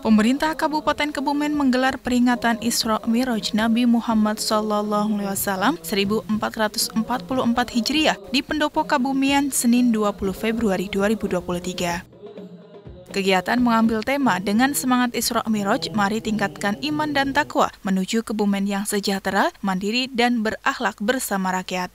Pemerintah Kabupaten Kebumen menggelar peringatan Isra Miraj Nabi Muhammad SAW 1444 Hijriah di Pendopo Kabumian Senin 20 Februari 2023. Kegiatan mengambil tema dengan semangat Isra Miraj, mari tingkatkan iman dan takwa menuju Kebumen yang sejahtera, mandiri, dan berakhlak bersama rakyat.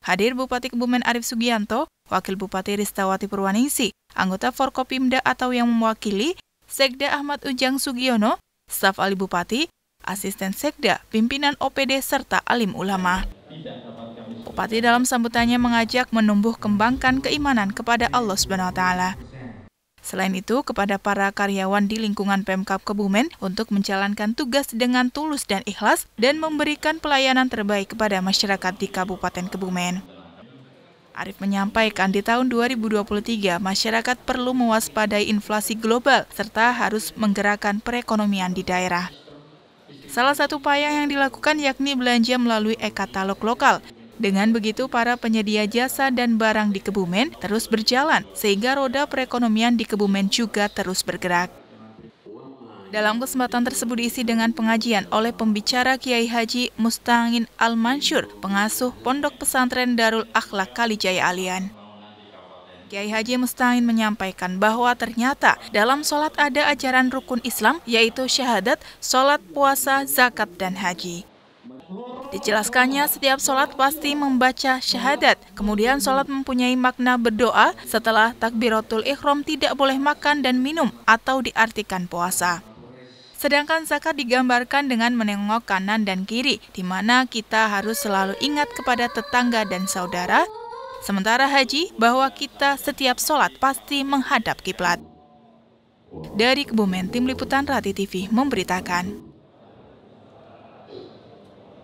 Hadir Bupati Kebumen Arif Sugianto, Wakil Bupati Ristawati Purwaningsi, anggota Forkopimda atau yang mewakili, Sekda Ahmad Ujang Sugiono, staf Ali Bupati, asisten Sekda, pimpinan OPD, serta alim ulama. Bupati dalam sambutannya mengajak menumbuh kembangkan keimanan kepada Allah Subhanahu wa taala. Selain itu, kepada para karyawan di lingkungan Pemkap Kebumen untuk menjalankan tugas dengan tulus dan ikhlas dan memberikan pelayanan terbaik kepada masyarakat di Kabupaten Kebumen. Arif menyampaikan di tahun 2023 masyarakat perlu mewaspadai inflasi global serta harus menggerakkan perekonomian di daerah. Salah satu upaya yang dilakukan yakni belanja melalui e-katalog lokal. Dengan begitu, para penyedia jasa dan barang di Kebumen terus berjalan, sehingga roda perekonomian di Kebumen juga terus bergerak. Dalam kesempatan tersebut diisi dengan pengajian oleh pembicara Kiai Haji Mustangin Al-Mansur, pengasuh Pondok Pesantren Darul Akhlak Kalijaya Alian. Kiai Haji Mustangin menyampaikan bahwa ternyata dalam sholat ada ajaran rukun Islam yaitu syahadat, sholat, puasa, zakat, dan haji. Dijelaskannya setiap sholat pasti membaca syahadat, kemudian sholat mempunyai makna berdoa, setelah takbiratul ikhram tidak boleh makan dan minum atau diartikan puasa. Sedangkan zakat digambarkan dengan menengok kanan dan kiri, di mana kita harus selalu ingat kepada tetangga dan saudara. Sementara haji, bahwa kita setiap sholat pasti menghadap kiblat. Dari Kebumen, Tim Liputan Rati TV memberitakan.